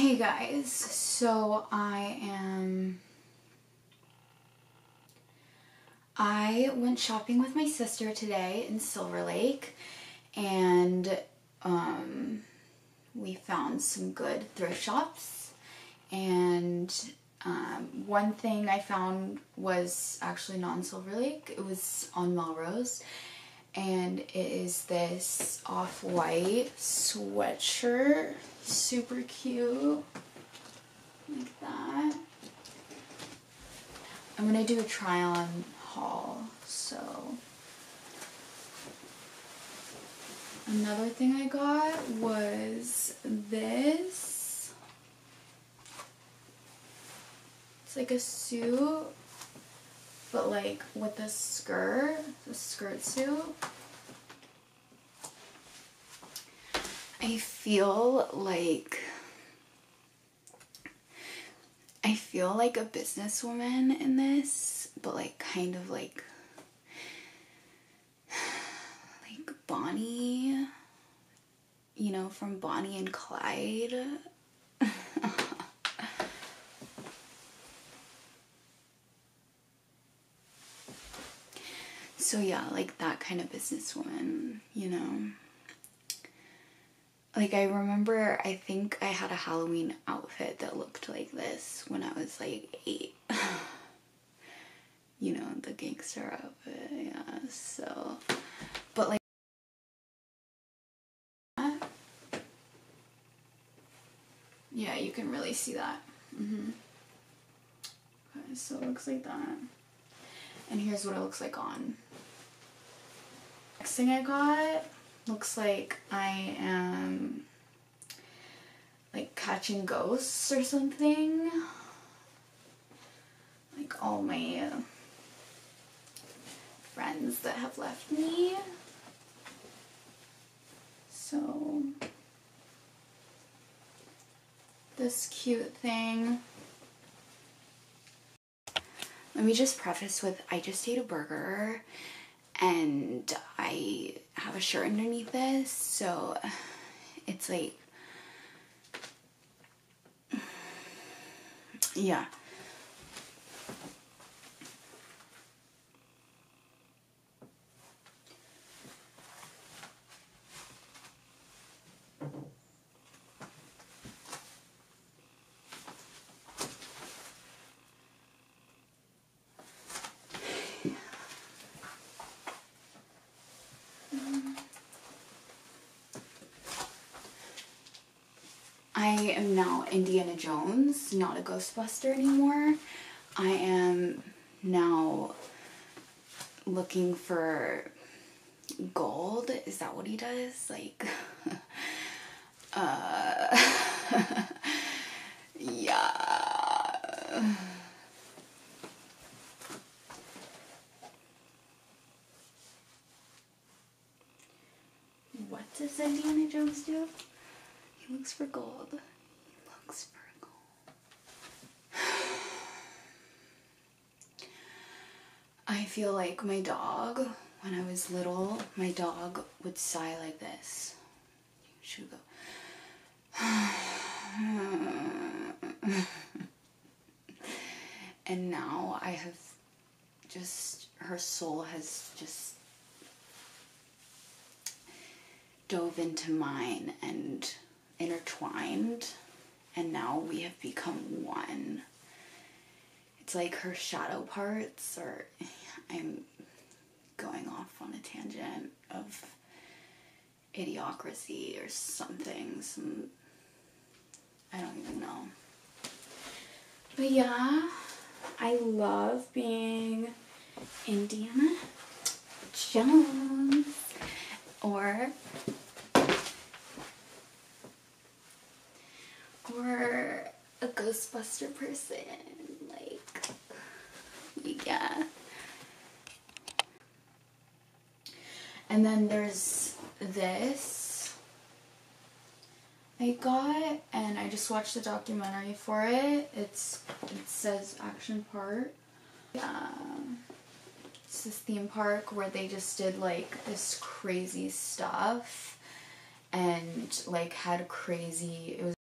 Hey guys, so I am. I went shopping with my sister today in Silver Lake and um, we found some good thrift shops. And um, one thing I found was actually not in Silver Lake, it was on Melrose. And it is this off white sweatshirt. Super cute. Like that. I'm gonna do a try on haul so. Another thing I got was this. It's like a suit but like with a skirt a skirt suit I feel like I feel like a businesswoman in this, but like kind of like like Bonnie, you know, from Bonnie and Clyde. So yeah, like that kind of businesswoman, you know like I remember I think I had a Halloween outfit that looked like this when I was like eight. you know, the gangster outfit, yeah. So but like yeah, you can really see that. Mm-hmm. Okay, so it looks like that. And here's what it looks like on. Next thing I got looks like I am like catching ghosts or something. Like all my uh, friends that have left me. So this cute thing. Let me just preface with I just ate a burger and I have a shirt underneath this so it's like yeah I am now Indiana Jones, not a Ghostbuster anymore. I am now looking for gold. Is that what he does? Like, uh, yeah. What does Indiana Jones do? Looks for gold. He looks for gold. I feel like my dog, when I was little, my dog would sigh like this. She would go. and now I have just, her soul has just dove into mine and intertwined and now we have become one. It's like her shadow parts or I'm going off on a tangent of idiocracy or something. Some I don't even know. But yeah, I love being Indiana Jones or or a Ghostbuster person. Like, yeah. And then there's this I got, and I just watched the documentary for it. It's it says Action Park. Yeah. Um, it's this theme park where they just did like this crazy stuff and like had crazy it was